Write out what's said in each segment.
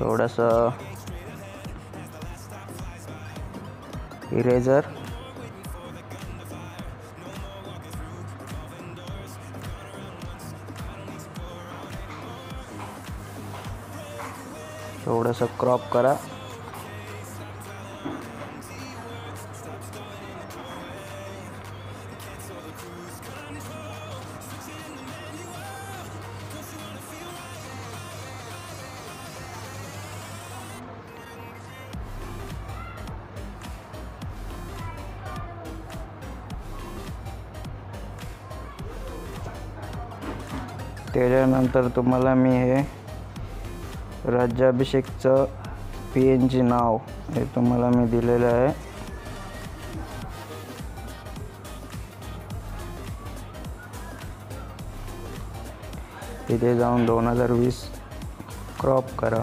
थोडंसं थोड़ा सा क्रॉप करा. त्याच्यानंतर तुम्हाला मी हे राज्याभिषेकचं पी एन जी नाव हे तुम्हाला मी दिलेलं आहे. तिथे जाऊन दोन हजार वीस क्रॉप करा.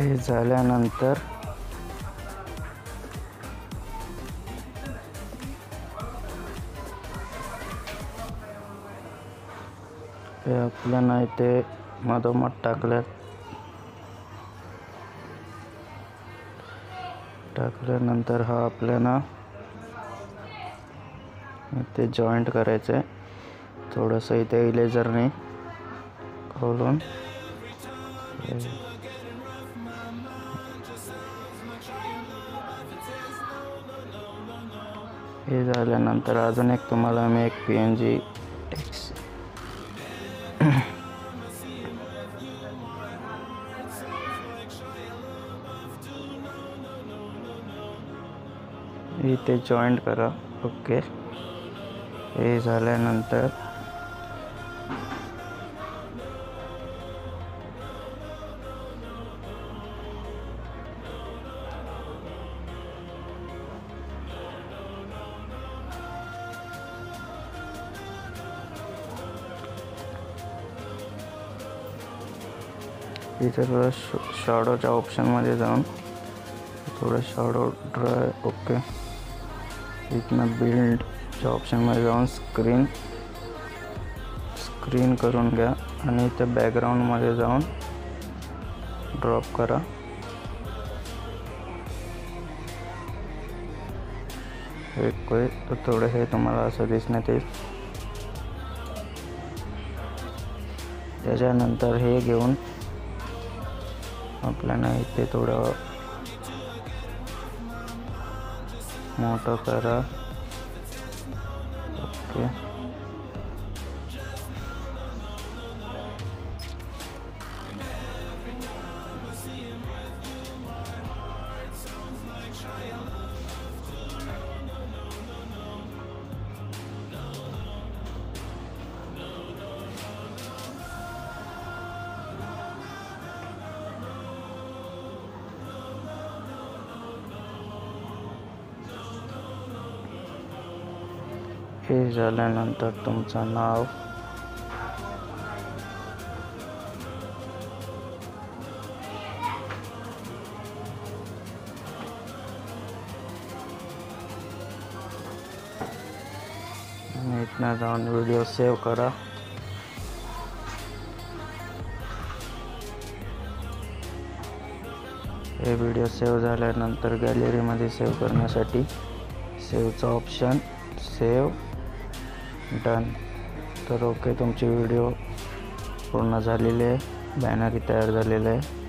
हे झाल्यानंतर हे आपल्याला इथे मधोमध टाकल्यात. टाकल्यानंतर हा आपल्याला ते जॉईंट करायचं आहे थोडंसं इथे इलेजरने खोलून हे झाल्यानंतर अजून एक तुम्हाला मी एक पी एन जी टेक्स इथे जॉईंट करा. ओके झाल्यानंतर इथे थोडं शॅडोच्या ऑप्शनमध्ये जाऊन थोडं शॅडो ड्राय ओके इथनं बिल्डच्या ऑप्शनमध्ये जाऊन स्क्रीन स्क्रीन करून घ्या आणि इथे बॅकग्राऊंडमध्ये जाऊन ड्रॉप करा. एक थोडं हे तुम्हाला असं दिसण्यात येईल. त्याच्यानंतर हे घेऊन आपल्याला इथे थोडं मोठं करा. ओके. हे झाल्यानंतर तुमचं नाव? इथनं जाऊन व्हिडिओ सेव्ह करा. हे व्हिडिओ सेव्ह झाल्यानंतर गॅलरीमध्ये सेव्ह करण्यासाठी सेव्हचा ऑप्शन सेव्ह. डन। तर ओके तुमची व्हिडिओ पूर्ण झालेली आहे. बॅनरही तयार आहे.